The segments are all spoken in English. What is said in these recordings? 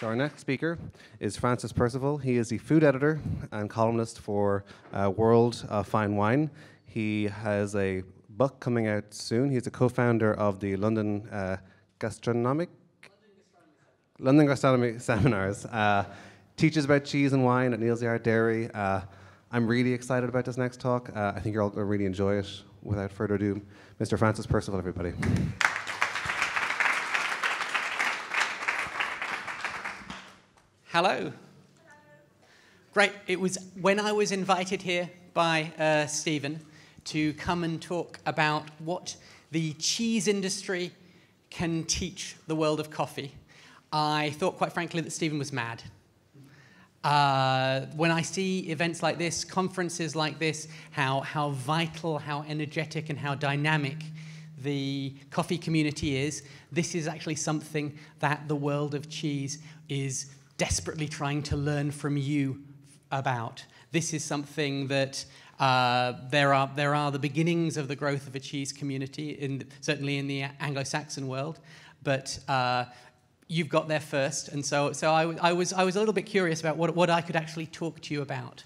So our next speaker is Francis Percival. He is the food editor and columnist for uh, World of Fine Wine. He has a book coming out soon. He's a co-founder of the London uh, Gastronomic London Gastronomy Seminars. Uh, teaches about cheese and wine at Neal's Yard Dairy. Uh, I'm really excited about this next talk. Uh, I think you're all going to really enjoy it. Without further ado, Mr. Francis Percival, everybody. Hello. Great. It was when I was invited here by uh, Stephen to come and talk about what the cheese industry can teach the world of coffee. I thought, quite frankly, that Stephen was mad. Uh, when I see events like this, conferences like this, how, how vital, how energetic, and how dynamic the coffee community is, this is actually something that the world of cheese is desperately trying to learn from you about. This is something that uh, there, are, there are the beginnings of the growth of a cheese community, in, certainly in the Anglo Saxon world, but uh, you've got there first. And so, so I, I, was, I was a little bit curious about what, what I could actually talk to you about.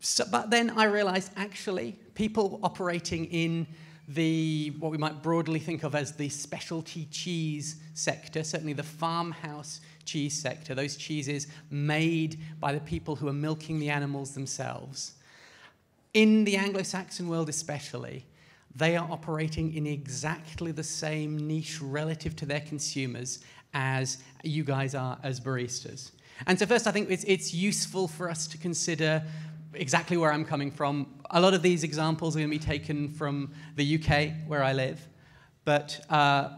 So, but then I realized actually, people operating in the what we might broadly think of as the specialty cheese sector, certainly the farmhouse cheese sector, those cheeses made by the people who are milking the animals themselves. In the Anglo Saxon world, especially, they are operating in exactly the same niche relative to their consumers as you guys are as baristas. And so, first, I think it's, it's useful for us to consider exactly where I'm coming from. A lot of these examples are going to be taken from the UK, where I live. But uh,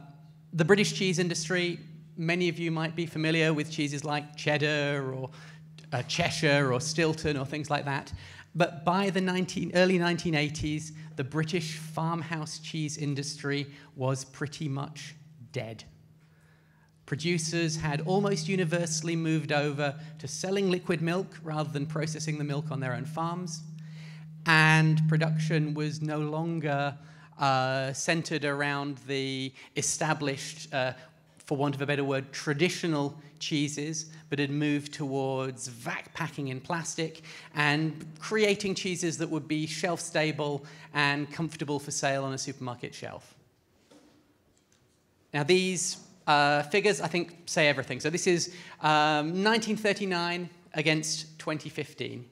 the British cheese industry, many of you might be familiar with cheeses like cheddar or uh, Cheshire or Stilton or things like that. But by the 19, early 1980s, the British farmhouse cheese industry was pretty much dead. Producers had almost universally moved over to selling liquid milk rather than processing the milk on their own farms. And production was no longer uh, centered around the established, uh, for want of a better word, traditional cheeses, but had moved towards vac packing in plastic and creating cheeses that would be shelf stable and comfortable for sale on a supermarket shelf. Now, these uh, figures, I think, say everything. So this is um, 1939 against 2015.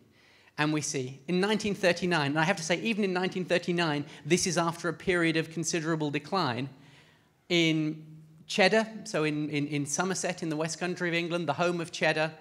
And we see in 1939, and I have to say, even in 1939, this is after a period of considerable decline. In Cheddar, so in, in, in Somerset, in the West Country of England, the home of Cheddar,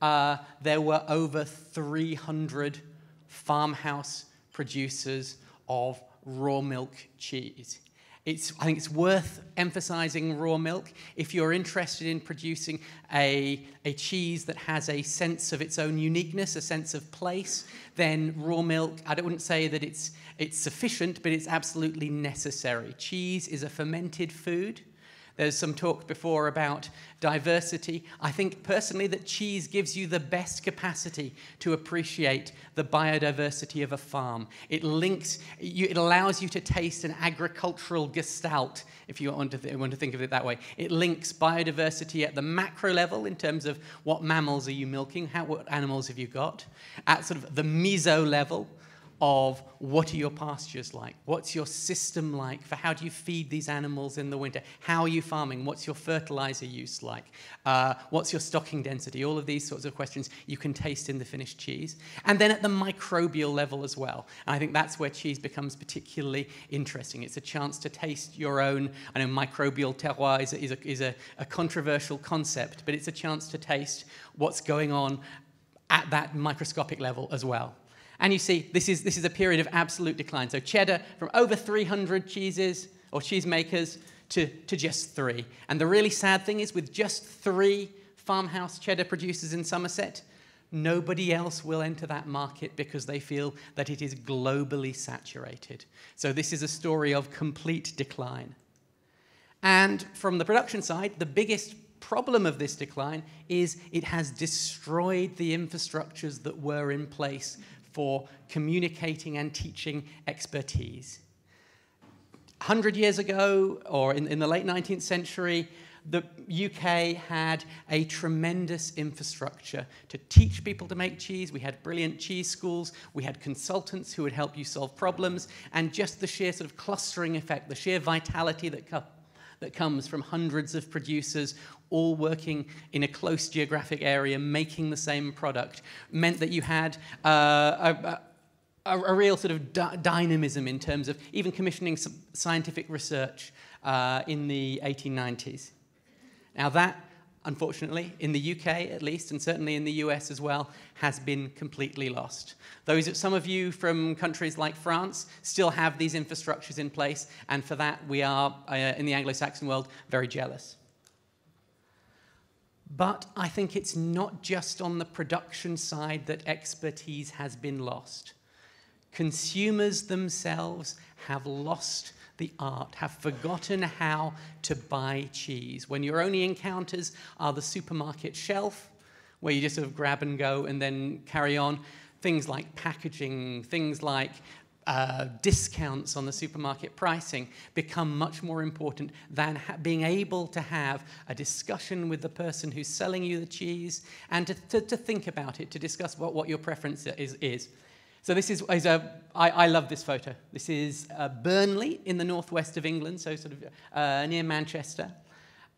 uh, there were over 300 farmhouse producers of raw milk cheese. It's, I think it's worth emphasizing raw milk. If you're interested in producing a, a cheese that has a sense of its own uniqueness, a sense of place, then raw milk, I wouldn't say that it's, it's sufficient, but it's absolutely necessary. Cheese is a fermented food. There's some talk before about diversity. I think personally that cheese gives you the best capacity to appreciate the biodiversity of a farm. It links, you, it allows you to taste an agricultural gestalt, if you want to, th- want to think of it that way. It links biodiversity at the macro level in terms of what mammals are you milking, how, what animals have you got, at sort of the meso level of what are your pastures like? What's your system like for how do you feed these animals in the winter? How are you farming? What's your fertilizer use like? Uh, what's your stocking density? All of these sorts of questions you can taste in the finished cheese. And then at the microbial level as well. And I think that's where cheese becomes particularly interesting. It's a chance to taste your own, I know microbial terroir is a, is a, is a, a controversial concept, but it's a chance to taste what's going on at that microscopic level as well. And you see, this is, this is a period of absolute decline. So cheddar from over 300 cheeses or cheesemakers to, to just three. And the really sad thing is, with just three farmhouse cheddar producers in Somerset, nobody else will enter that market because they feel that it is globally saturated. So this is a story of complete decline. And from the production side, the biggest problem of this decline is it has destroyed the infrastructures that were in place for communicating and teaching expertise. 100 years ago, or in, in the late 19th century, the UK had a tremendous infrastructure to teach people to make cheese. We had brilliant cheese schools, we had consultants who would help you solve problems, and just the sheer sort of clustering effect, the sheer vitality that, that comes from hundreds of producers all working in a close geographic area, making the same product, meant that you had uh, a, a, a, real sort of dynamism in terms of even commissioning some scientific research uh, in the 1890s. Now, that, unfortunately, in the UK at least, and certainly in the US as well, has been completely lost. Those, some of you from countries like France still have these infrastructures in place, and for that, we are, uh, in the Anglo Saxon world, very jealous. But I think it's not just on the production side that expertise has been lost. Consumers themselves have lost the art, have forgotten how to buy cheese. When your only encounters are the supermarket shelf, where you just sort of grab and go and then carry on, things like packaging, things like uh, discounts on the supermarket pricing become much more important than ha- being able to have a discussion with the person who's selling you the cheese and to, to, to think about it, to discuss what, what your preference is. is. So this is, is a, I, I love this photo. This is uh, Burnley in the northwest of England, so sort of uh, near Manchester.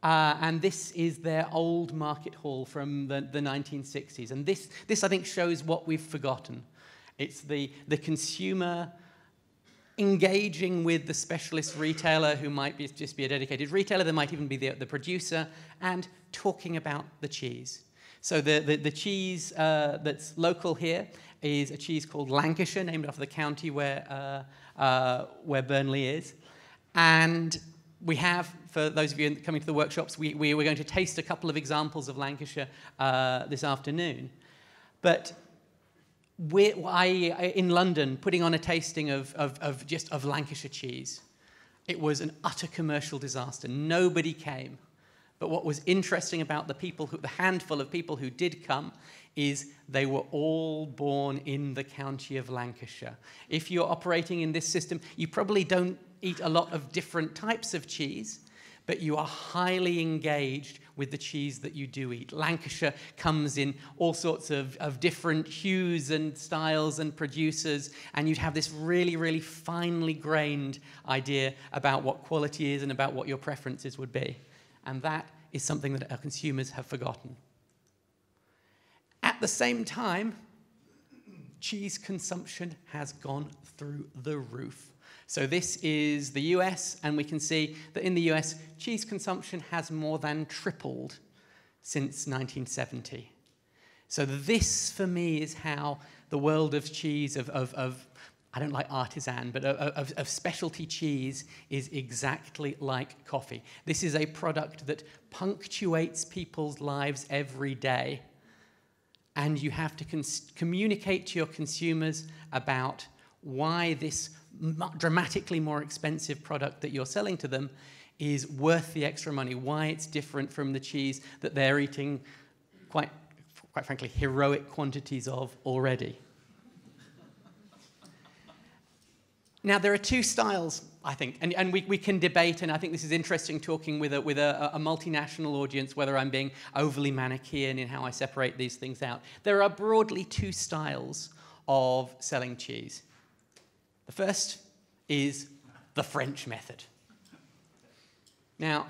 Uh, and this is their old market hall from the, the 1960s. And this, this, I think, shows what we've forgotten. It's the, the consumer engaging with the specialist retailer who might be, just be a dedicated retailer, there might even be the, the producer, and talking about the cheese. So the, the, the cheese uh, that's local here is a cheese called Lancashire, named after the county where, uh, uh, where Burnley is. And we have, for those of you coming to the workshops, we, we, are going to taste a couple of examples of Lancashire uh, this afternoon. But we I, in London, putting on a tasting of, of, of just of Lancashire cheese, it was an utter commercial disaster. Nobody came. But what was interesting about the people, who, the handful of people who did come, is they were all born in the county of Lancashire. If you're operating in this system, you probably don't eat a lot of different types of cheese, but you are highly engaged with the cheese that you do eat. Lancashire comes in all sorts of, of different hues and styles and producers, and you'd have this really, really finely grained idea about what quality is and about what your preferences would be. And that is something that our consumers have forgotten. At the same time, cheese consumption has gone through the roof. So, this is the US, and we can see that in the US, cheese consumption has more than tripled since 1970. So, this for me is how the world of cheese, of, of, of I don't like artisan, but of, of, specialty cheese is exactly like coffee. This is a product that punctuates people's lives every day and you have to communicate to your consumers about why this dramatically more expensive product that you're selling to them is worth the extra money, why it's different from the cheese that they're eating quite, quite frankly, heroic quantities of already. now, there are two styles I think. And, and we, we can debate, and I think this is interesting talking with, a, with a, a multinational audience, whether I'm being overly Manichaean in how I separate these things out. There are broadly two styles of selling cheese. The first is the French method. Now,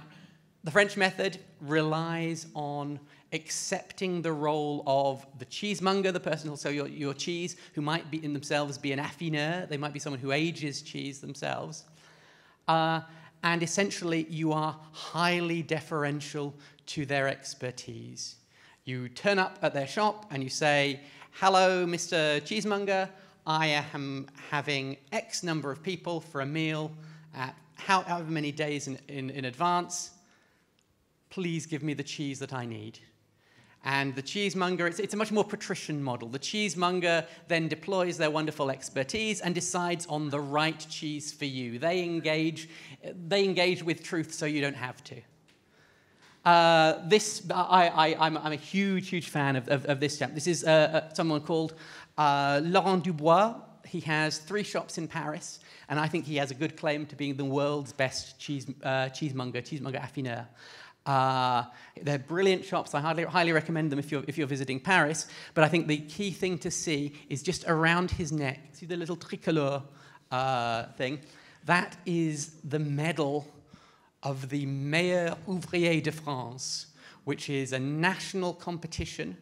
the French method relies on accepting the role of the cheesemonger, the person who'll sell your, your cheese, who might be in themselves be an affineur, they might be someone who ages cheese themselves, uh, and essentially, you are highly deferential to their expertise. You turn up at their shop and you say, Hello, Mr. Cheesemonger. I am having X number of people for a meal at however many days in, in, in advance. Please give me the cheese that I need. And the cheesemonger, it's, it's, a much more patrician model. The cheesemonger then deploys their wonderful expertise and decides on the right cheese for you. They engage, they engage with truth so you don't have to. Uh, this, I, am a huge, huge fan of, of, of this chap. This is uh, uh, someone called uh, Laurent Dubois. He has three shops in Paris, and I think he has a good claim to being the world's best cheese, uh, cheesemonger, cheesemonger affineur. Uh, they're brilliant shops. I highly, highly recommend them if you're, if you're visiting Paris. But I think the key thing to see is just around his neck. See the little tricolore uh, thing? That is the medal of the Meilleur Ouvrier de France, which is a national competition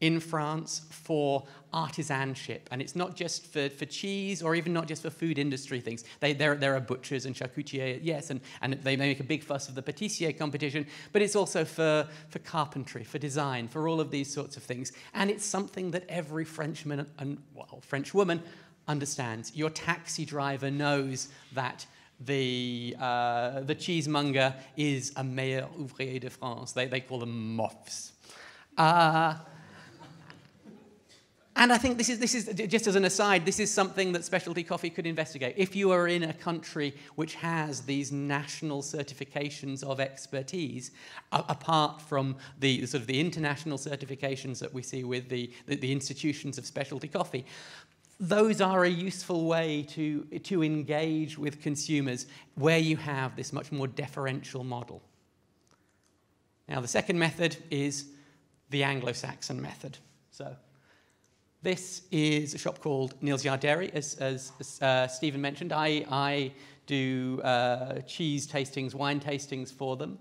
in France for artisanship. And it's not just for, for cheese or even not just for food industry things. They, there, there are butchers and charcutiers, yes, and, and they make a big fuss of the patissier competition, but it's also for, for carpentry, for design, for all of these sorts of things. And it's something that every Frenchman and, well, French woman understands. Your taxi driver knows that the, uh, the cheesemonger is a meilleur ouvrier de France. They, they call them MOFs. Uh, and I think this is, this is, just as an aside, this is something that specialty coffee could investigate. If you are in a country which has these national certifications of expertise, apart from the sort of the international certifications that we see with the, the, the institutions of specialty coffee, those are a useful way to, to engage with consumers where you have this much more deferential model. Now, the second method is the Anglo Saxon method. So, this is a shop called Neal's Yard Dairy, as, as, uh, Stephen mentioned. I, I do uh, cheese tastings, wine tastings for them.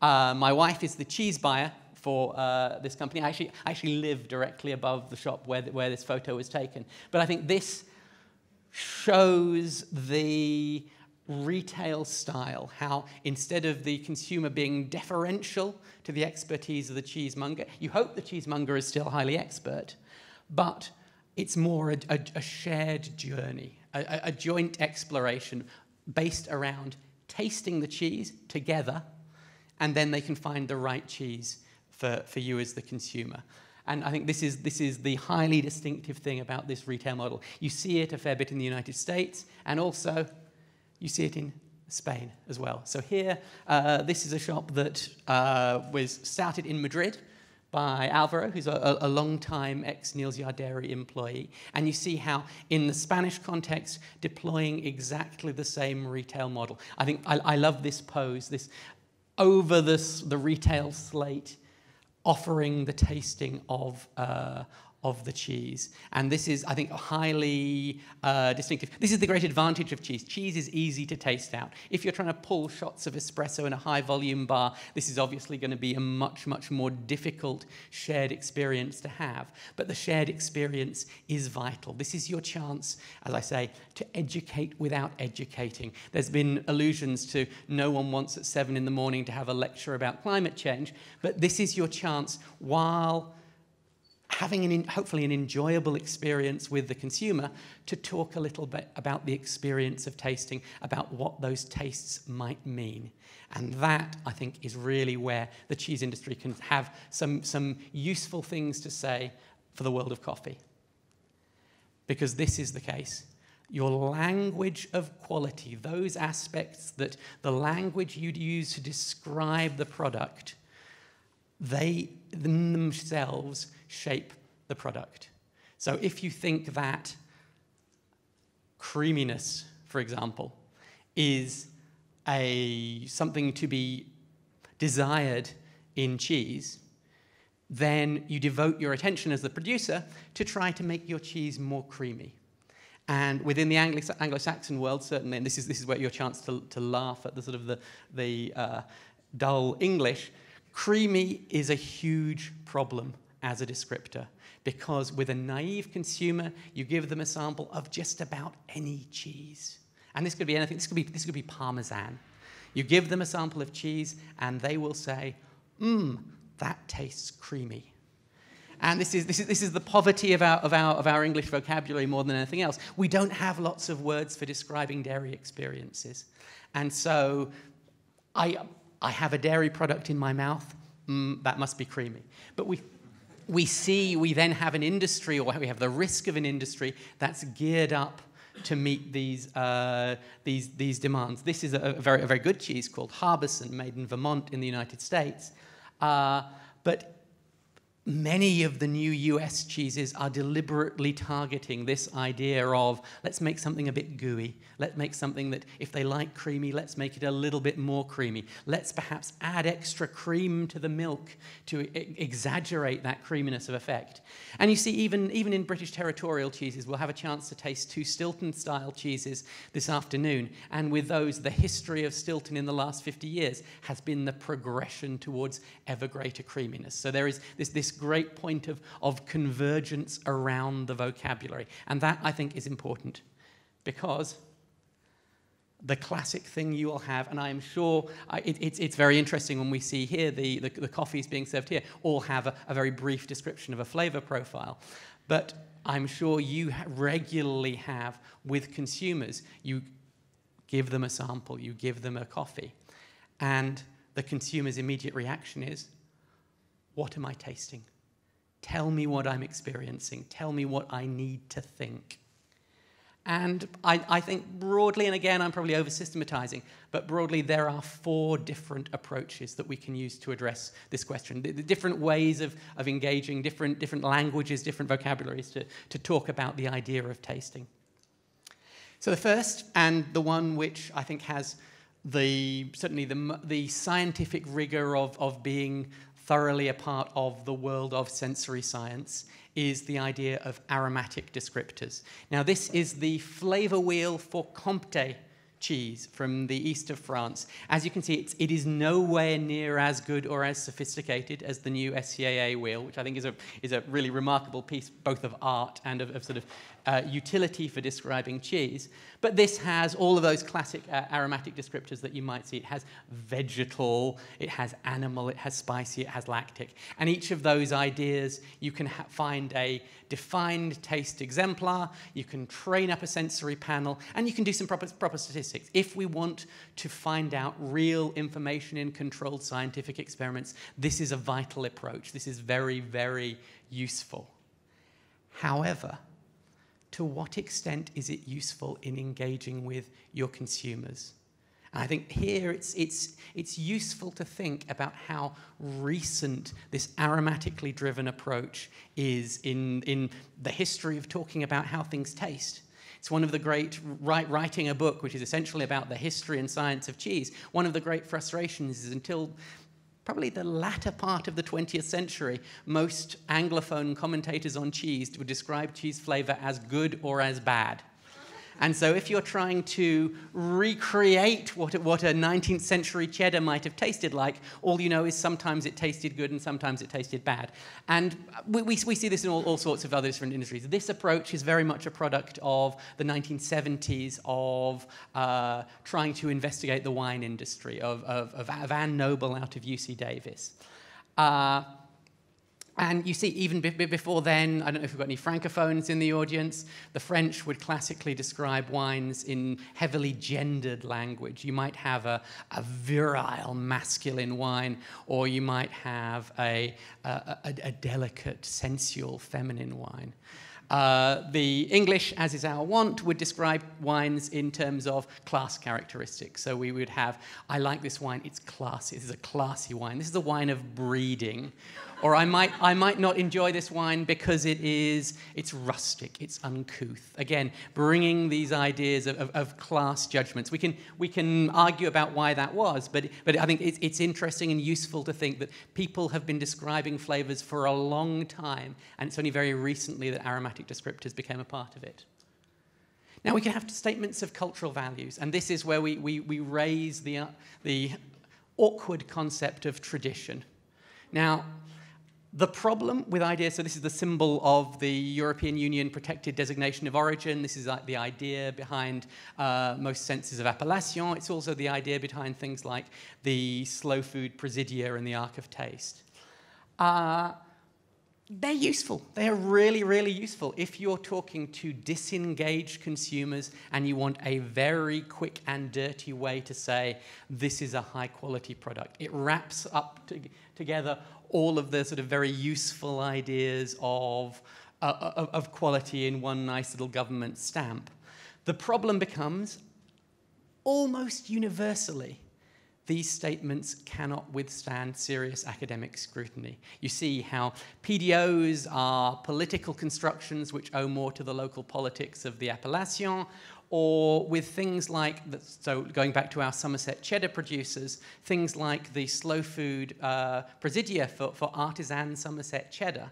Uh, my wife is the cheese buyer for uh, this company. I actually, I actually live directly above the shop where, the, where this photo was taken. But I think this shows the retail style, how instead of the consumer being deferential to the expertise of the cheesemonger, you hope the cheesemonger is still highly expert, but it's more a, a, a shared journey, a, a joint exploration based around tasting the cheese together, and then they can find the right cheese for, for you as the consumer. And I think this is, this is the highly distinctive thing about this retail model. You see it a fair bit in the United States, and also you see it in Spain as well. So here, uh, this is a shop that uh, was started in Madrid by Alvaro, who's a, a long-time ex-Neal's Yard Dairy employee. And you see how, in the Spanish context, deploying exactly the same retail model. I think I, I love this pose, this over this, the retail slate, offering the tasting of, uh, of the cheese. And this is, I think, highly uh, distinctive. This is the great advantage of cheese. Cheese is easy to taste out. If you're trying to pull shots of espresso in a high volume bar, this is obviously going to be a much, much more difficult shared experience to have. But the shared experience is vital. This is your chance, as I say, to educate without educating. There's been allusions to no one wants at seven in the morning to have a lecture about climate change, but this is your chance while having an, hopefully an enjoyable experience with the consumer to talk a little bit about the experience of tasting, about what those tastes might mean. And that, I think, is really where the cheese industry can have some, some useful things to say for the world of coffee. Because this is the case. Your language of quality, those aspects that the language you'd use to describe the product, they themselves shape the product. So if you think that creaminess, for example, is a, something to be desired in cheese, then you devote your attention as the producer to try to make your cheese more creamy. And within the Anglo-Saxon world, certainly, and this is, this is where your chance to, to laugh at the sort of the, the uh, dull English, creamy is a huge problem as a descriptor because with a naive consumer, you give them a sample of just about any cheese. And this could be anything, this could be, this could be Parmesan. You give them a sample of cheese, and they will say, Mmm, that tastes creamy. And this is, this is, this is the poverty of our, of, our, of our English vocabulary more than anything else. We don't have lots of words for describing dairy experiences. And so I, I have a dairy product in my mouth, mm, that must be creamy. But we, we see we then have an industry, or we have the risk of an industry that's geared up to meet these, uh, these, these demands. This is a, a, very, a very good cheese called Harbison, made in Vermont in the United States. Uh, but many of the new US cheeses are deliberately targeting this idea of let's make something a bit gooey. Let's make something that, if they like creamy, let's make it a little bit more creamy. Let's perhaps add extra cream to the milk to exaggerate that creaminess of effect. And you see, even, even in British territorial cheeses, we'll have a chance to taste two Stilton style cheeses this afternoon. And with those, the history of Stilton in the last 50 years has been the progression towards ever greater creaminess. So there is this, this great point of, of convergence around the vocabulary. And that, I think, is important because the classic thing you will have, and I'm sure uh, it, it's, it's very interesting when we see here the, the, the coffees being served here all have a, a very brief description of a flavor profile. But I'm sure you regularly have with consumers, you give them a sample, you give them a coffee, and the consumer's immediate reaction is, What am I tasting? Tell me what I'm experiencing. Tell me what I need to think. And I, I, think broadly, and again, I'm probably over systematizing, but broadly, there are four different approaches that we can use to address this question. The, the different ways of, of engaging, different, different languages, different vocabularies to, to talk about the idea of tasting. So, the first, and the one which I think has the, certainly the, the scientific rigor of, of being thoroughly a part of the world of sensory science is the idea of aromatic descriptors. Now, this is the flavor wheel for Comté cheese from the east of France. As you can see, it's, it is nowhere near as good or as sophisticated as the new SCAA wheel, which I think is a, is a really remarkable piece both of art and of, of sort of uh, utility for describing cheese. But this has all of those classic uh, aromatic descriptors that you might see. It has vegetal, it has animal, it has spicy, it has lactic. And each of those ideas, you can find a defined taste exemplar, you can train up a sensory panel, and you can do some proper, proper statistics. If we want to find out real information in controlled scientific experiments, this is a vital approach. This is very, very useful. However, to what extent is it useful in engaging with your consumers? And I think here it's, it's, it's useful to think about how recent this aromatically driven approach is in, in the history of talking about how things taste. It's one of the great, write, writing a book which is essentially about the history and science of cheese. One of the great frustrations is until probably the latter part of the 20th century, most Anglophone commentators on cheese would describe cheese flavor as good or as bad. And so, if you're trying to recreate what, what a 19th century cheddar might have tasted like, all you know is sometimes it tasted good and sometimes it tasted bad. And we, we, we see this in all, all sorts of other different industries. This approach is very much a product of the 1970s of uh, trying to investigate the wine industry, of, of, of Anne Noble out of UC Davis. Uh, and you see, even before then, I don't know if we've got any francophones in the audience, the French would classically describe wines in heavily gendered language. You might have a, a virile masculine wine, or you might have a, a, a, a delicate, sensual feminine wine. Uh, the English, as is our wont, would describe wines in terms of class characteristics. So we would have, I like this wine, it's classy, this is a classy wine, this is a wine of breeding. Or I might, I might not enjoy this wine because it is, it's rustic, it's uncouth. Again, bringing these ideas of, of, of class judgments. We can, we can argue about why that was, but, but I think it's, it's interesting and useful to think that people have been describing flavors for a long time, and it's only very recently that aromatic descriptors became a part of it. Now, we can have statements of cultural values, and this is where we, we, we raise the, uh, the awkward concept of tradition. Now, the problem with ideas, so this is the symbol of the European Union protected designation of origin. This is like the idea behind uh, most senses of appellation. It's also the idea behind things like the slow food Presidia and the Ark of Taste. Uh, they're useful. They're really, really useful if you're talking to disengaged consumers and you want a very quick and dirty way to say, this is a high quality product. It wraps up to, together all of the sort of very useful ideas of, uh, of, of quality in one nice little government stamp. The problem becomes almost universally these statements cannot withstand serious academic scrutiny. You see how PDOs are political constructions which owe more to the local politics of the appellation, or with things like, the, so going back to our Somerset cheddar producers, things like the slow food uh, Presidia for, for artisan Somerset cheddar.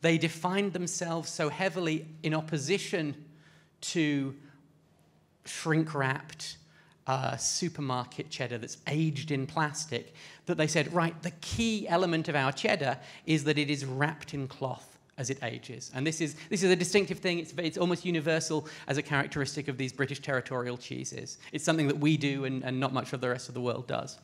They defined themselves so heavily in opposition to shrink wrapped, uh, supermarket cheddar that's aged in plastic that they said, right, the key element of our cheddar is that it is wrapped in cloth as it ages. And this is, this is a distinctive thing. It's, it's almost universal as a characteristic of these British territorial cheeses. It's something that we do and, and not much of the rest of the world does.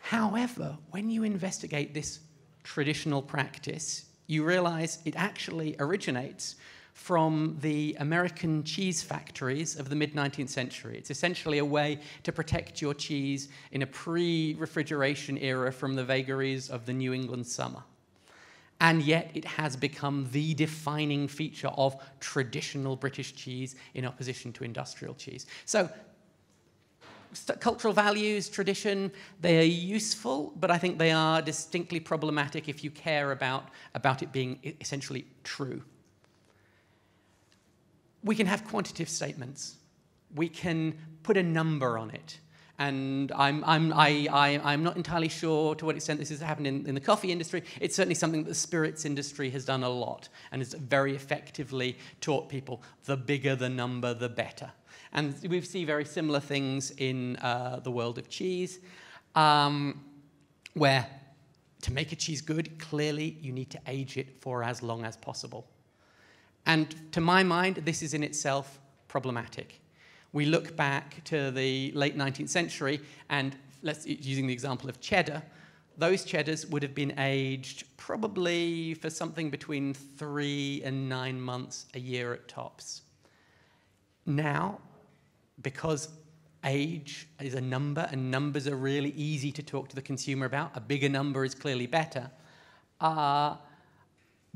However, when you investigate this traditional practice, you realize it actually originates from the American cheese factories of the mid 19th century. It's essentially a way to protect your cheese in a pre refrigeration era from the vagaries of the New England summer. And yet, it has become the defining feature of traditional British cheese in opposition to industrial cheese. So, cultural values, tradition, they are useful, but I think they are distinctly problematic if you care about, about it being essentially true we can have quantitative statements. We can put a number on it. And I'm, I'm, I, I, I'm not entirely sure to what extent this has happened in, in the coffee industry. It's certainly something that the spirits industry has done a lot and has very effectively taught people the bigger the number, the better. And we see very similar things in uh, the world of cheese, um, where to make a cheese good, clearly you need to age it for as long as possible. And to my mind, this is in itself problematic. We look back to the late 19th century, and let's, using the example of cheddar, those cheddars would have been aged probably for something between three and nine months a year at tops. Now, because age is a number and numbers are really easy to talk to the consumer about, a bigger number is clearly better, uh,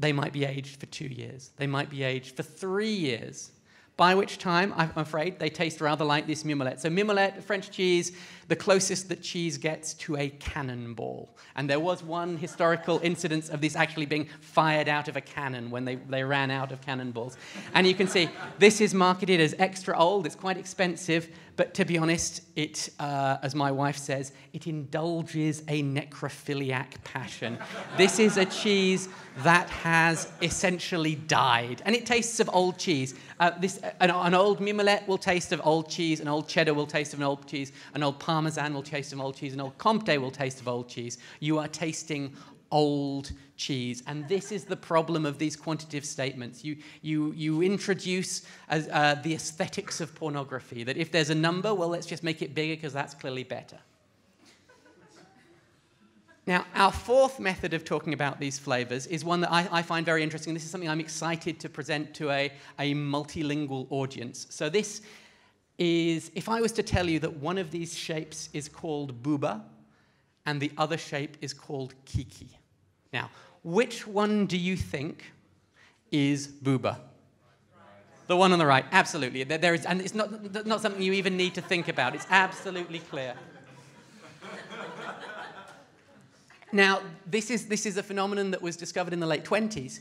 they might be aged for two years. They might be aged for three years by which time, I'm afraid, they taste rather like this mimolette. So mimolette, French cheese, the closest that cheese gets to a cannonball. And there was one historical incidence of this actually being fired out of a cannon when they, they ran out of cannonballs. And you can see this is marketed as extra old, it's quite expensive, but to be honest, it, uh, as my wife says, it indulges a necrophiliac passion. this is a cheese that has essentially died, and it tastes of old cheese. Uh, this, an, an, old mimolette will taste of old cheese, an old cheddar will taste of an old cheese, an old parmesan will taste of old cheese, and old comté will taste of old cheese. You are tasting old cheese. And this is the problem of these quantitative statements. You, you, you introduce as, uh, the aesthetics of pornography, that if there's a number, well, let's just make it bigger because that's clearly better. Now, our fourth method of talking about these flavors is one that I, I, find very interesting. This is something I'm excited to present to a, a multilingual audience. So, this is if I was to tell you that one of these shapes is called booba and the other shape is called kiki. Now, which one do you think is booba? The one on the right, absolutely. There, there is, and it's not, not something you even need to think about. It's absolutely clear. now, this is, this is a phenomenon that was discovered in the late 20s,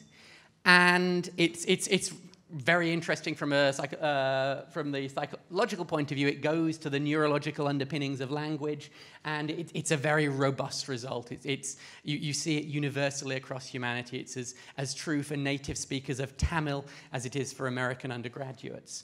and it's, it's, it's very interesting from, a, uh, from the psychological point of view. It goes to the neurological underpinnings of language, and it, it's a very robust result. It, it's, you, you, see it universally across humanity. It's as, as true for native speakers of Tamil as it is for American undergraduates.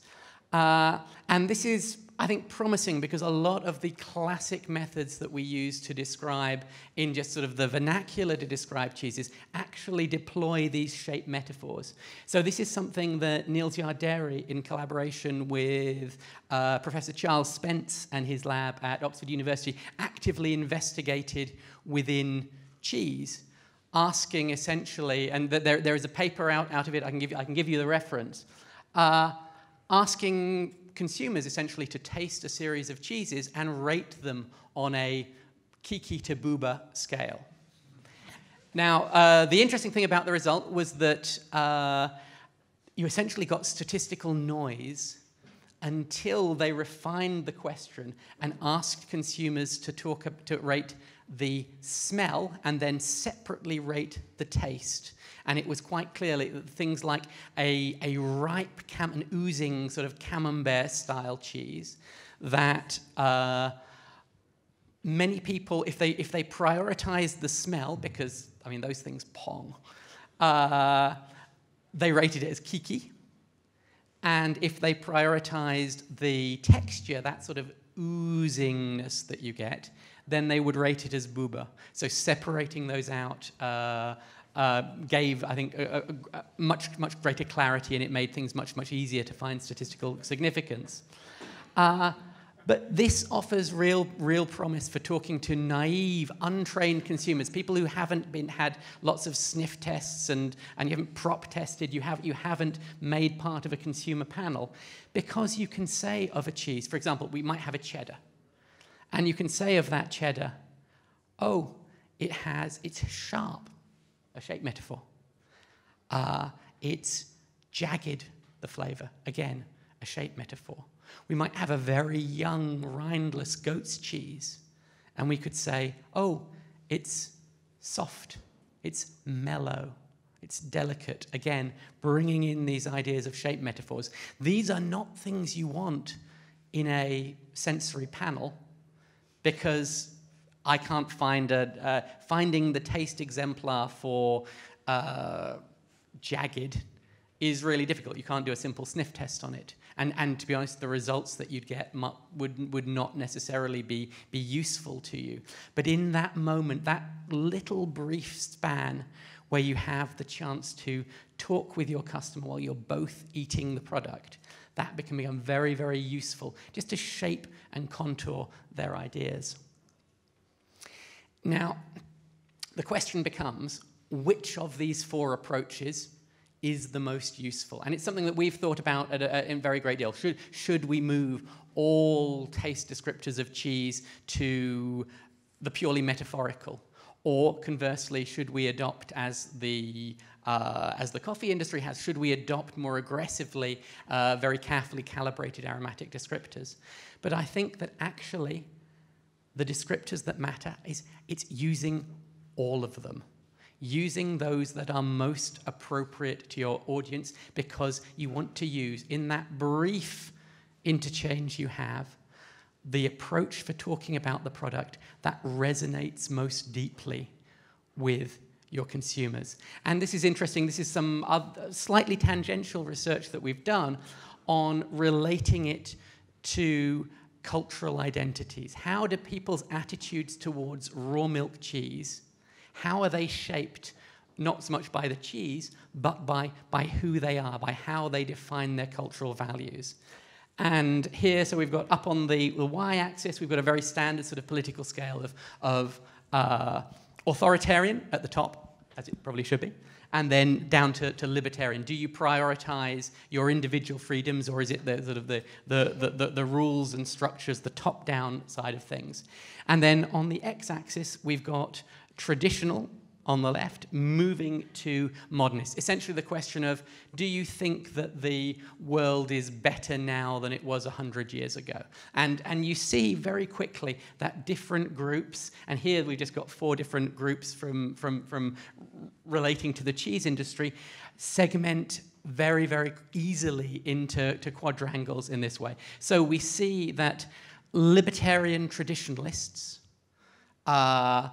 Uh, and this is I think, promising because a lot of the classic methods that we use to describe, in just sort of the vernacular to describe cheeses, actually deploy these shape metaphors. So, this is something that Neal's Yard Dairy, in collaboration with uh, Professor Charles Spence and his lab at Oxford University, actively investigated within cheese asking essentially, and there, there is a paper out, out of it, I can give you, I can give you the reference, uh, asking consumers essentially to taste a series of cheeses and rate them on a kiki to booba scale. Now, uh, the interesting thing about the result was that uh, you essentially got statistical noise until they refined the question and asked consumers to talk to rate the smell and then separately rate the taste. And it was quite clearly that things like a, a ripe, cam- an oozing sort of camembert style cheese that uh, many people, if they, if they prioritize the smell, because, I mean, those things pong, uh, they rated it as kiki. And if they prioritized the texture, that sort of oozingness that you get, then they would rate it as booba. So separating those out uh, uh, gave, I think, a, a, a much, much greater clarity and it made things much, much easier to find statistical significance. Uh, but this offers real, real promise for talking to naive, untrained consumers, people who haven't been had lots of sniff tests and, and you haven't prop tested, you, have, you haven't made part of a consumer panel. Because you can say of a cheese, for example, we might have a cheddar, and you can say of that cheddar, oh, it has, it's sharp, a shape metaphor. Uh, it's jagged, the flavor, again, a shape metaphor. We might have a very young, rindless goat's cheese, and we could say, oh, it's soft, it's mellow, it's delicate. Again, bringing in these ideas of shape metaphors. These are not things you want in a sensory panel because I can't find a, uh, finding the taste exemplar for uh, jagged is really difficult. You can't do a simple sniff test on it. And, and to be honest, the results that you'd get would, would not necessarily be, be useful to you. But in that moment, that little brief span where you have the chance to talk with your customer while you're both eating the product, that can become very, very useful just to shape and contour their ideas. Now, the question becomes which of these four approaches is the most useful. And it's something that we've thought about at a, in very great deal. Should, should we move all taste descriptors of cheese to the purely metaphorical? Or conversely, should we adopt, as the, uh, as the coffee industry has, should we adopt more aggressively, uh, very carefully calibrated aromatic descriptors? But I think that actually the descriptors that matter is it's using all of them using those that are most appropriate to your audience because you want to use, in that brief interchange you have, the approach for talking about the product that resonates most deeply with your consumers. And this is interesting. This is some slightly tangential research that we've done on relating it to cultural identities. How do people's attitudes towards raw milk cheese how are they shaped not so much by the cheese, but by, by who they are, by how they define their cultural values? And here, so we've got up on the, the y axis, we've got a very standard sort of political scale of, of uh, authoritarian at the top, as it probably should be, and then down to, to libertarian. Do you prioritize your individual freedoms, or is it the sort of the, the, the, the, rules and structures, the top down side of things? And then on the x axis, we've got traditional on the left, moving to modernists. Essentially, the question of do you think that the world is better now than it was 100 years ago? And, and you see very quickly that different groups, and here we've just got four different groups from, from, from relating to the cheese industry, segment very, very easily into to quadrangles in this way. So we see that libertarian traditionalists. Uh,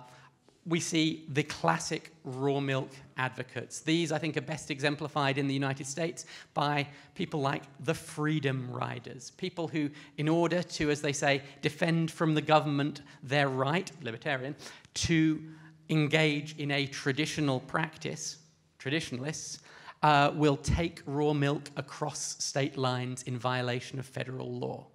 we see the classic raw milk advocates. These, I think, are best exemplified in the United States by people like the Freedom Riders, people who, in order to, as they say, defend from the government their right, libertarian, to engage in a traditional practice, traditionalists, uh, will take raw milk across state lines in violation of federal law.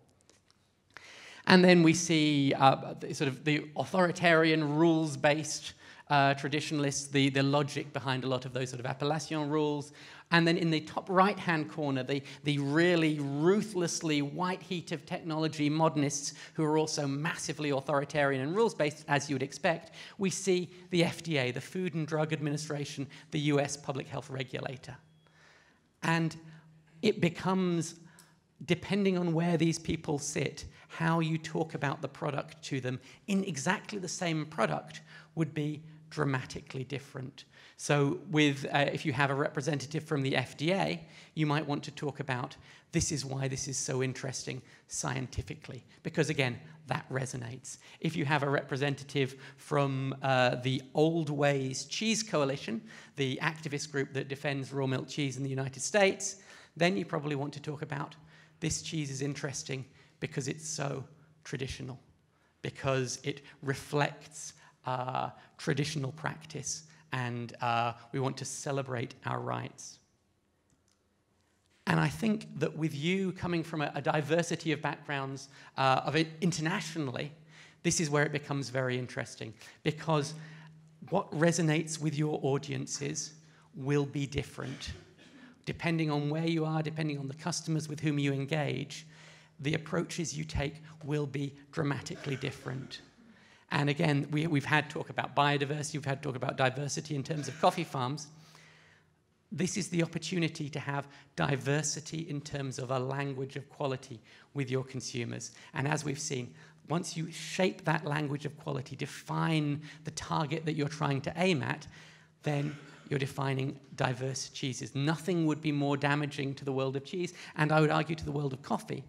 And then we see uh, sort of the authoritarian, rules based uh, traditionalists, the, the logic behind a lot of those sort of Appellation rules. And then in the top right hand corner, the, the really ruthlessly white heat of technology modernists who are also massively authoritarian and rules based, as you would expect, we see the FDA, the Food and Drug Administration, the US public health regulator. And it becomes depending on where these people sit, how you talk about the product to them in exactly the same product would be dramatically different. So, with, uh, if you have a representative from the FDA, you might want to talk about this is why this is so interesting scientifically, because again, that resonates. If you have a representative from uh, the Oldways Cheese Coalition, the activist group that defends raw milk cheese in the United States, then you probably want to talk about this cheese is interesting because it's so traditional, because it reflects uh, traditional practice and uh, we want to celebrate our rights. And I think that with you coming from a, a diversity of backgrounds uh, of it internationally, this is where it becomes very interesting because what resonates with your audiences will be different. Depending on where you are, depending on the customers with whom you engage, the approaches you take will be dramatically different. And again, we, we've had talk about biodiversity, we've had talk about diversity in terms of coffee farms. This is the opportunity to have diversity in terms of a language of quality with your consumers. And as we've seen, once you shape that language of quality, define the target that you're trying to aim at, then you're defining diverse cheeses. Nothing would be more damaging to the world of cheese, and I would argue to the world of coffee,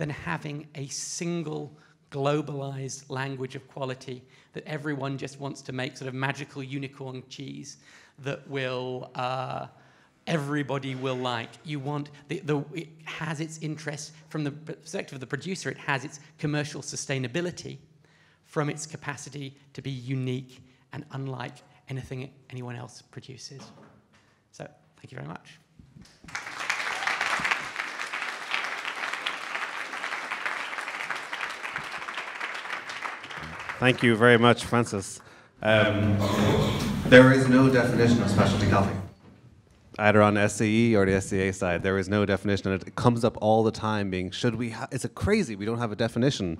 than having a single globalized language of quality that everyone just wants to make sort of magical unicorn cheese that will uh, everybody will like. You want the, the it has its interest from the perspective of the producer. It has its commercial sustainability from its capacity to be unique and unlike anything anyone else produces. So thank you very much. Thank you very much, Francis. Um, there is no definition of specialty coffee, either on SCE or the SCA side. There is no definition, and it comes up all the time. Being should we? Ha- it's a crazy. We don't have a definition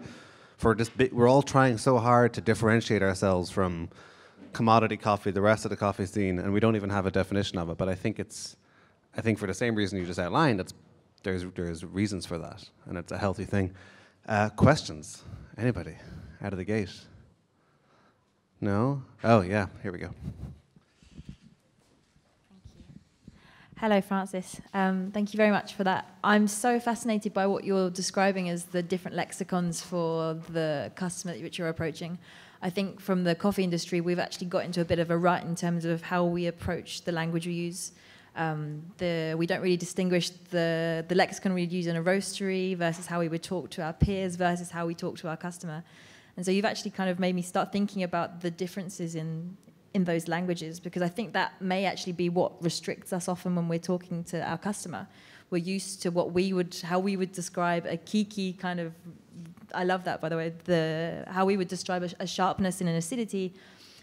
for this. Bit. We're all trying so hard to differentiate ourselves from commodity coffee, the rest of the coffee scene, and we don't even have a definition of it. But I think it's, I think for the same reason you just outlined, it's, there's there's reasons for that, and it's a healthy thing. Uh, questions? Anybody? Out of the gate. No? Oh, yeah, here we go. Thank you. Hello, Francis. Um, thank you very much for that. I'm so fascinated by what you're describing as the different lexicons for the customer which you're approaching. I think from the coffee industry, we've actually got into a bit of a rut in terms of how we approach the language we use. Um, the, we don't really distinguish the, the lexicon we'd use in a roastery versus how we would talk to our peers versus how we talk to our customer. And so you've actually kind of made me start thinking about the differences in in those languages because I think that may actually be what restricts us often when we're talking to our customer. We're used to what we would how we would describe a kiki kind of I love that by the way, the how we would describe a, a sharpness and an acidity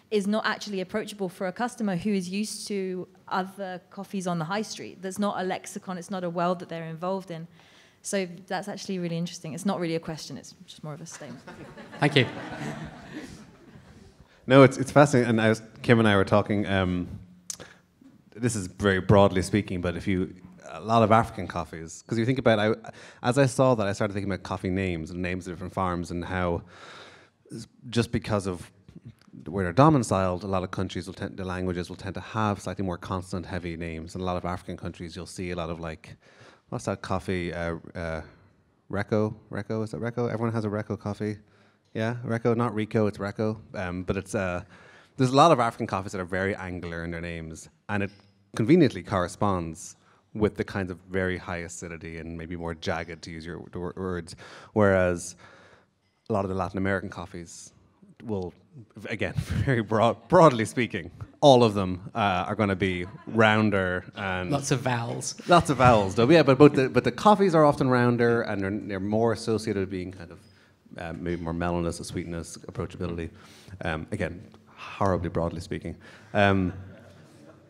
is not actually approachable for a customer who is used to other coffees on the high street. That's not a lexicon, it's not a world that they're involved in. So that's actually really interesting. It's not really a question, it's just more of a statement. Thank you. No, it's, it's fascinating. And I was, Kim and I were talking, um, this is very broadly speaking, but if you, a lot of African coffees, because you think about, I, as I saw that, I started thinking about coffee names and names of different farms and how just because of where they're domiciled, a lot of countries will tend, the languages will tend to have slightly more consonant heavy names. And a lot of African countries, you'll see a lot of like, what's that coffee? Uh, uh, Reko, Reko, is that Reko? Everyone has a Reko coffee. Yeah, Reko, not Rico, it's Reko. Um, but it's uh, there's a lot of African coffees that are very angular in their names, and it conveniently corresponds with the kinds of very high acidity and maybe more jagged, to use your words. Whereas a lot of the Latin American coffees will, again, very broad, broadly speaking, all of them uh, are going to be rounder and lots of vowels. Lots of vowels, though. Yeah, but but the, but the coffees are often rounder and they're, they're more associated with being kind of uh, maybe more mellowness, sweetness, approachability. Um, again, horribly broadly speaking. Um,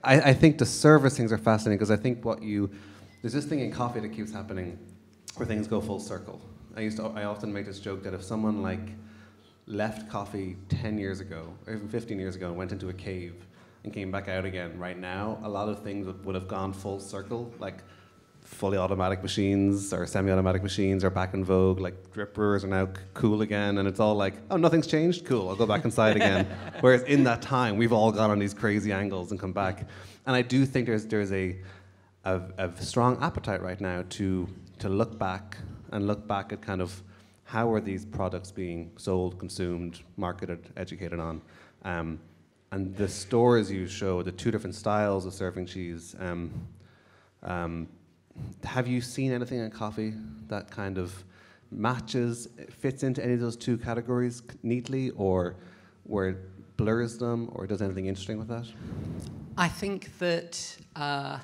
I, I, think the service things are fascinating because I think what you there's this thing in coffee that keeps happening where things go full circle. I used to I often make this joke that if someone like left coffee 10 years ago or even 15 years ago and went into a cave and came back out again right now, a lot of things would, would have gone full circle. Like fully automatic machines or semi-automatic machines are back in vogue. Like drip brewers are now cool again, and it's all like, oh, nothing's changed. Cool, I'll go back inside again. Whereas in that time, we've all gone on these crazy angles and come back. And I do think there's there's a a, a strong appetite right now to to look back and look back at kind of how are these products being sold, consumed, marketed, educated on. Um, and the stores you show, the two different styles of serving cheese. Um, um, have you seen anything in coffee that kind of matches, fits into any of those two categories neatly, or where it blurs them, or does anything interesting with that? I think that uh,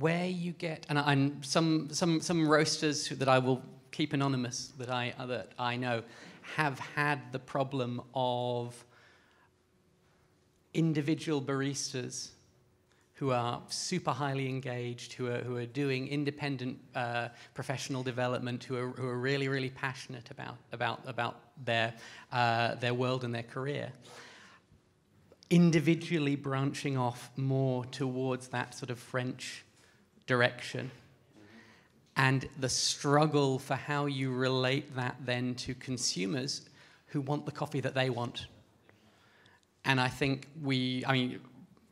where you get, and, and some, some, some roasters that I will keep anonymous that I, uh, that I know have had the problem of individual baristas who are super highly engaged, who are, who are doing independent uh, professional development, who are, who are really, really passionate about, about, about their, uh, their world and their career, individually branching off more towards that sort of French direction. And the struggle for how you relate that then to consumers who want the coffee that they want. And I think we, I mean,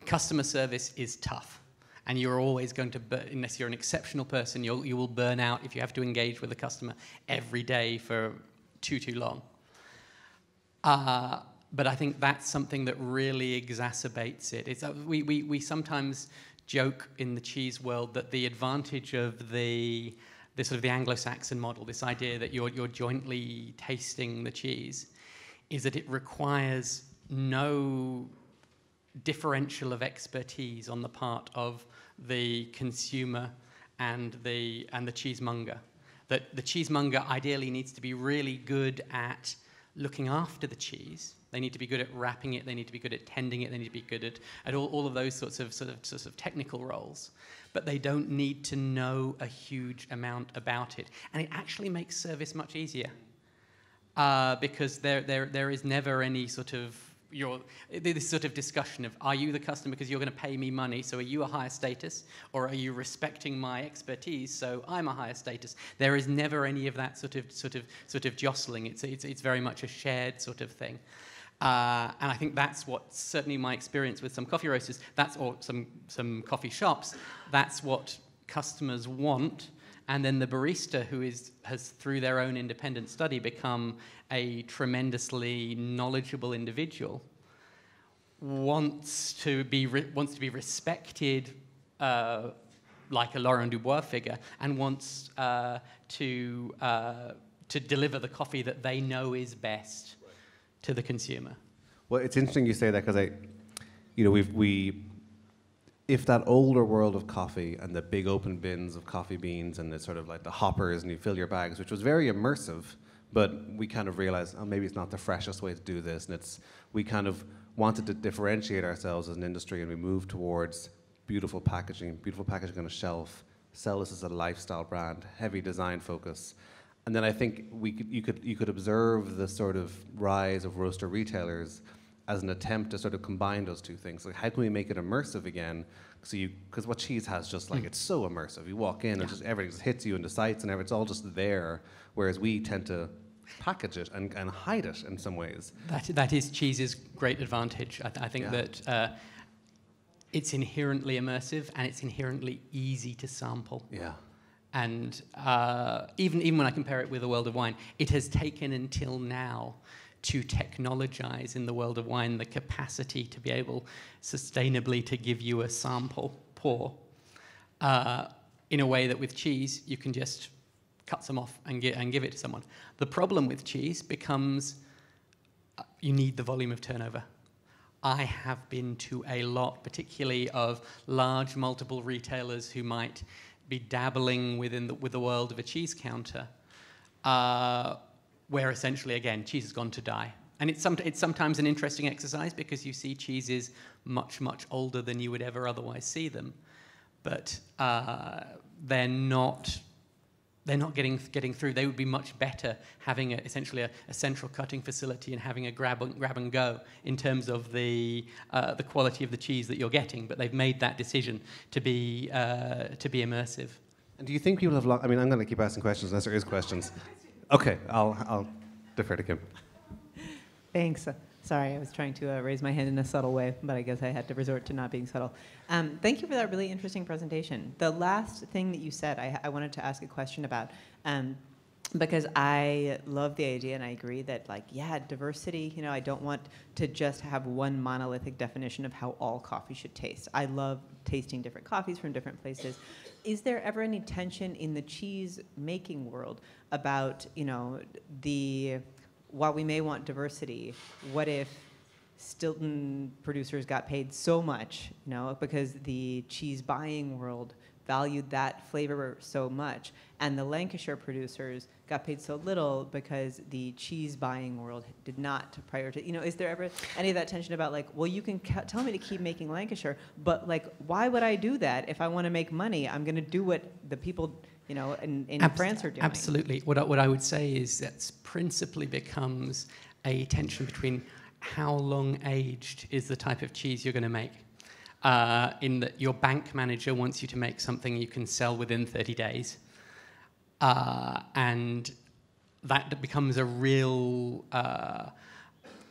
customer service is tough. And you're always going to, unless you're an exceptional person, you'll, you will burn out if you have to engage with a customer every day for too, too long. Uh, but I think that's something that really exacerbates it. It's, uh, we, we, we sometimes joke in the cheese world that the advantage of the, the sort of the Anglo-Saxon model, this idea that you're, you're jointly tasting the cheese, is that it requires no differential of expertise on the part of the consumer and the, and the cheesemonger. That the cheesemonger ideally needs to be really good at looking after the cheese. They need to be good at wrapping it. They need to be good at tending it. They need to be good at, at all, all of those sorts of, sort of sorts of technical roles. But they don't need to know a huge amount about it. And it actually makes service much easier uh, because there, there, there is never any sort of your this sort of discussion of are you the customer because you're going to pay me money so are you a higher status or are you respecting my expertise so i'm a higher status there is never any of that sort of sort of sort of jostling it's it's, it's very much a shared sort of thing uh, and I think that's what certainly my experience with some coffee roasters, that's or some some coffee shops, that's what customers want. And then the barista, who is has through their own independent study become a tremendously knowledgeable individual, wants to be, wants to be respected uh, like a Laurent Dubois figure and wants uh, to, uh, to deliver the coffee that they know is best. To the consumer. Well, it's interesting you say that because I, you know, we've, we, if that older world of coffee and the big open bins of coffee beans and the sort of like the hoppers and you fill your bags, which was very immersive, but we kind of realized, oh, maybe it's not the freshest way to do this. And it's, we kind of wanted to differentiate ourselves as an industry and we moved towards beautiful packaging, beautiful packaging on a shelf, sell this as a lifestyle brand, heavy design focus. And then I think we could, you, could, you could observe the sort of rise of roaster retailers as an attempt to sort of combine those two things. Like, how can we make it immersive again? So you, because what cheese has just like mm. it's so immersive. You walk in yeah. and just everything just hits you in the sights and everything. It's all just there. Whereas we tend to package it and, and hide it in some ways. That, that is cheese's great advantage. I, th- I think yeah. that uh, it's inherently immersive and it's inherently easy to sample. Yeah. And uh, even, even when I compare it with the world of wine, it has taken until now to technologize in the world of wine the capacity to be able sustainably to give you a sample pour uh, in a way that with cheese you can just cut some off and, get, and give it to someone. The problem with cheese becomes uh, you need the volume of turnover. I have been to a lot, particularly of large multiple retailers who might be dabbling within the, with the world of a cheese counter, uh, where essentially, again, cheese has gone to die. And it's, some, it's sometimes an interesting exercise because you see cheeses much, much older than you would ever otherwise see them. But uh, they're not they're not getting getting through. They would be much better having a, essentially a, a, central cutting facility and having a grab and, grab and go in terms of the uh, the quality of the cheese that you're getting. But they've made that decision to be uh, to be immersive. And do you think people have? Lo- I mean, I'm going to keep asking questions unless there is questions. Okay, I'll I'll defer to Kim. Thanks. Sorry, I was trying to uh, raise my hand in a subtle way, but I guess I had to resort to not being subtle. Um, thank you for that really interesting presentation. The last thing that you said, I, I wanted to ask a question about. Um, because I love the idea and I agree that like yeah diversity you know I don't want to just have one monolithic definition of how all coffee should taste I love tasting different coffees from different places is there ever any tension in the cheese making world about you know the while we may want diversity, what if Stilton producers got paid so much, you know, because the cheese buying world valued that flavor so much, and the Lancashire producers got paid so little because the cheese buying world did not prioritize. You know, is there ever any of that tension about like, well, you can ca- tell me to keep making Lancashire, but like, why would I do that if I want to make money? I'm going to do what the people you know, in, in France are doing. Absolutely. What I, what I would say is that principally becomes a tension between how long aged is the type of cheese you're going to make. Uh, in that your bank manager wants you to make something you can sell within 30 days. Uh, and that becomes a real uh,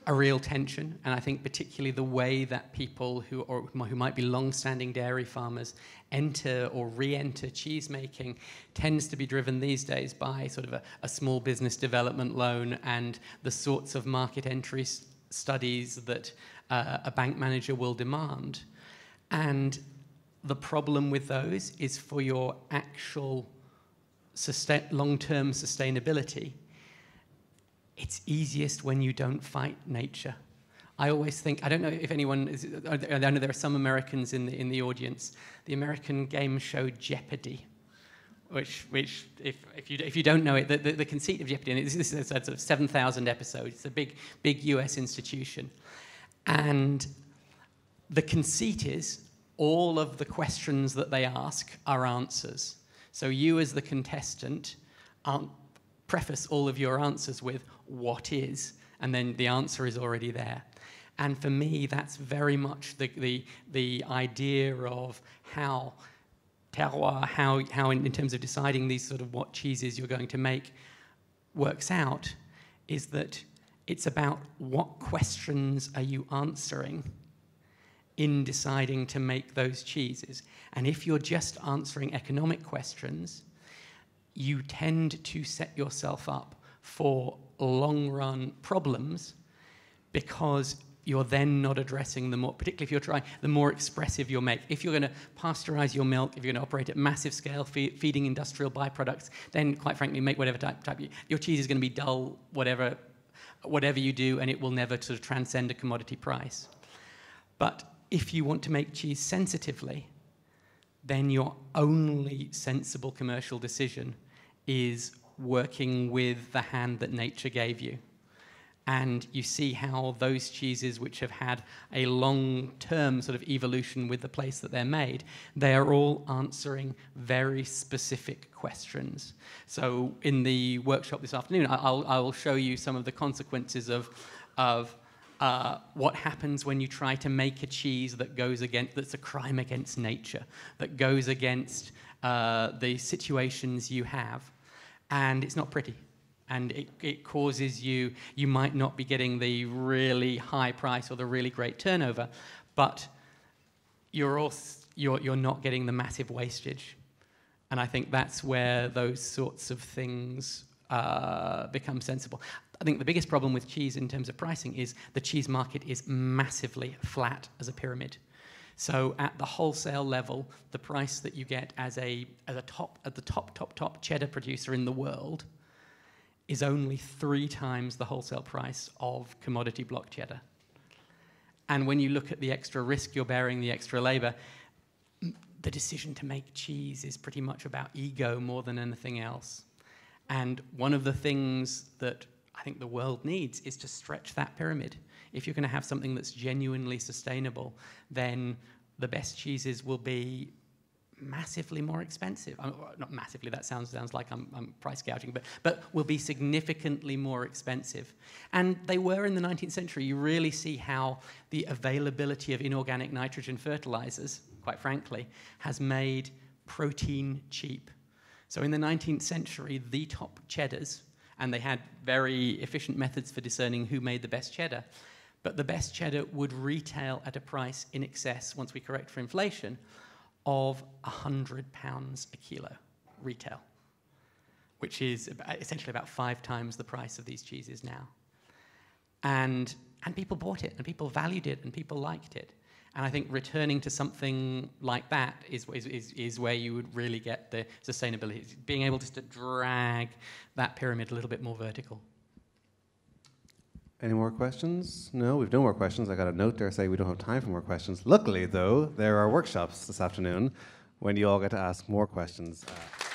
a real tension, and I think particularly the way that people who or who might be long-standing dairy farmers enter or re-enter cheese making tends to be driven these days by sort of a, a small business development loan and the sorts of market entry studies that uh, a bank manager will demand. And the problem with those is for your actual sustain- long-term sustainability it's easiest when you don't fight nature. I always think, I don't know if anyone is, I know there are some Americans in the, in the audience. The American game show Jeopardy! which, which if, if, you, if you don't know it, the, the, the conceit of Jeopardy! and this is a sort of 7,000 episodes, it's a big, big US institution. And the conceit is all of the questions that they ask are answers. So you, as the contestant, aren't preface all of your answers with what is, and then the answer is already there. And for me, that's very much the, the, the idea of how terroir, how, how in, in terms of deciding these sort of what cheeses you're going to make works out, is that it's about what questions are you answering in deciding to make those cheeses. And if you're just answering economic questions, you tend to set yourself up for long run problems because you're then not addressing the more, particularly if you're trying, the more expressive you'll make. If you're going to pasteurize your milk, if you're going to operate at massive scale, feeding industrial byproducts, then quite frankly, make whatever type, type you, your cheese is going to be dull, whatever, whatever you do, and it will never sort of transcend a commodity price. But if you want to make cheese sensitively, then your only sensible commercial decision is working with the hand that nature gave you. And you see how those cheeses, which have had a long term sort of evolution with the place that they're made, they are all answering very specific questions. So, in the workshop this afternoon, I'll, I'll show you some of the consequences of, of uh, what happens when you try to make a cheese that goes against, that's a crime against nature, that goes against uh, the situations you have and it's not pretty. And it, it causes you, you might not be getting the really high price or the really great turnover, but you're, also, you're, you're not getting the massive wastage. And I think that's where those sorts of things uh, become sensible. I think the biggest problem with cheese in terms of pricing is the cheese market is massively flat as a pyramid. So at the wholesale level, the price that you get as a, as a top, at the top, top, top cheddar producer in the world is only three times the wholesale price of commodity block cheddar. And when you look at the extra risk you're bearing, the extra labor, the decision to make cheese is pretty much about ego more than anything else. And one of the things that I think the world needs is to stretch that pyramid if you're going to have something that's genuinely sustainable, then the best cheeses will be massively more expensive. I mean, not massively, that sounds, sounds like I'm, I'm price gouging, but, but will be significantly more expensive. And they were in the 19th century. You really see how the availability of inorganic nitrogen fertilizers, quite frankly, has made protein cheap. So in the 19th century, the top cheddars, and they had very efficient methods for discerning who made the best cheddar, but the best cheddar would retail at a price in excess, once we correct for inflation, of £100 a kilo retail, which is essentially about five times the price of these cheeses now. And, and people bought it, and people valued it, and people liked it. And I think returning to something like that is, is, is, where you would really get the sustainability, being able just to drag that pyramid a little bit more vertical. Any more questions? No, we've no more questions. I got a note there saying we don't have time for more questions. Luckily, though, there are workshops this afternoon when you all get to ask more questions. Uh,